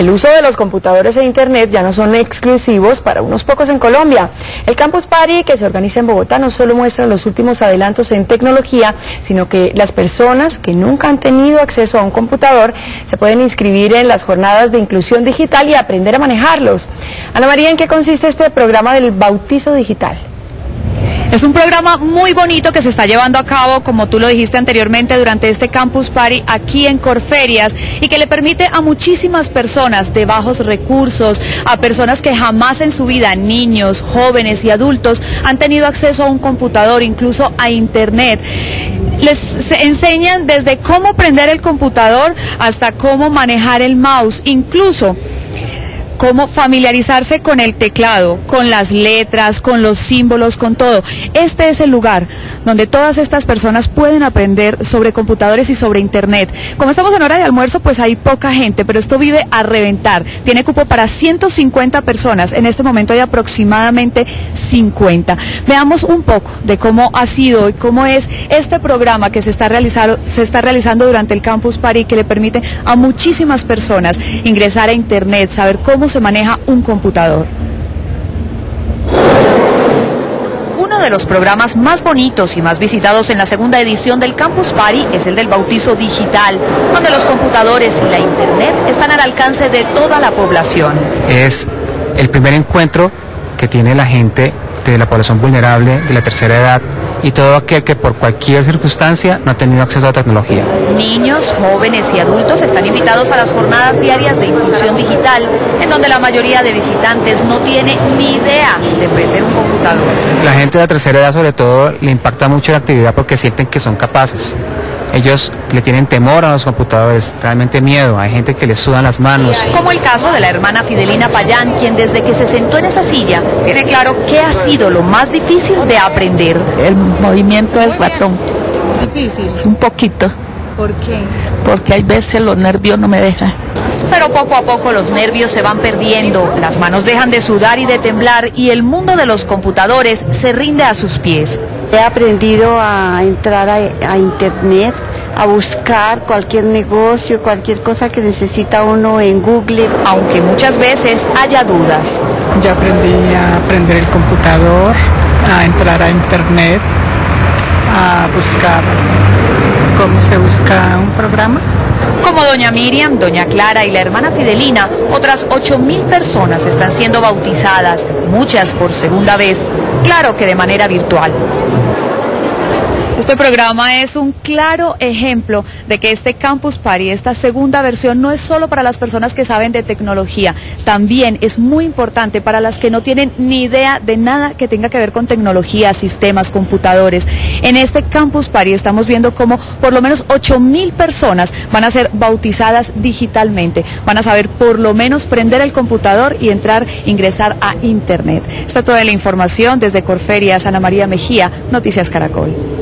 El uso de los computadores e Internet ya no son exclusivos para unos pocos en Colombia. El Campus Party que se organiza en Bogotá no solo muestra los últimos adelantos en tecnología, sino que las personas que nunca han tenido acceso a un computador se pueden inscribir en las jornadas de inclusión digital y aprender a manejarlos. Ana María, ¿en qué consiste este programa del bautizo digital? Es un programa muy bonito que se está llevando a cabo, como tú lo dijiste anteriormente, durante este Campus Party aquí en Corferias y que le permite a muchísimas personas de bajos recursos, a personas que jamás en su vida, niños, jóvenes y adultos, han tenido acceso a un computador, incluso a Internet. Les enseñan desde cómo prender el computador hasta cómo manejar el mouse, incluso cómo familiarizarse con el teclado, con las letras, con los símbolos, con todo. Este es el lugar donde todas estas personas pueden aprender sobre computadores y sobre Internet. Como estamos en hora de almuerzo, pues hay poca gente, pero esto vive a reventar. Tiene cupo para 150 personas. En este momento hay aproximadamente 50. Veamos un poco de cómo ha sido y cómo es este programa que se está, realizando, se está realizando durante el Campus Party que le permite a muchísimas personas ingresar a Internet, saber cómo se maneja un computador. Uno de los programas más bonitos y más visitados en la segunda edición del Campus Party es el del bautizo digital, donde los computadores y la Internet están al alcance de toda la población. Es el primer encuentro que tiene la gente de la población vulnerable, de la tercera edad, y todo aquel que por cualquier circunstancia no ha tenido acceso a tecnología. Niños, jóvenes y adultos están invitados a las jornadas diarias de inclusión digital, en donde la mayoría de visitantes no tiene ni idea de prender un computador. La gente de la tercera edad sobre todo le impacta mucho la actividad porque sienten que son capaces. Ellos le tienen temor a los computadores, realmente miedo. Hay gente que le sudan las manos. Como el caso de la hermana Fidelina Payán, quien desde que se sentó en esa silla tiene claro qué ha sido lo más difícil de aprender. El movimiento del ratón. Difícil. Un poquito. ¿Por qué? Porque hay veces los nervios no me dejan. Pero poco a poco los nervios se van perdiendo, las manos dejan de sudar y de temblar y el mundo de los computadores se rinde a sus pies. He aprendido a entrar a, a internet, a buscar cualquier negocio, cualquier cosa que necesita uno en Google. Aunque muchas veces haya dudas. Ya aprendí a aprender el computador, a entrar a internet, a buscar cómo se busca un programa. Como doña Miriam, doña Clara y la hermana Fidelina, otras 8.000 personas están siendo bautizadas, muchas por segunda vez, claro que de manera virtual. Este programa es un claro ejemplo de que este Campus Party, esta segunda versión, no es solo para las personas que saben de tecnología, también es muy importante para las que no tienen ni idea de nada que tenga que ver con tecnología, sistemas, computadores. En este Campus Party estamos viendo cómo por lo menos 8 mil personas van a ser bautizadas digitalmente, van a saber por lo menos prender el computador y entrar, ingresar a Internet. Está toda la información desde Corferias, Ana María Mejía, Noticias Caracol.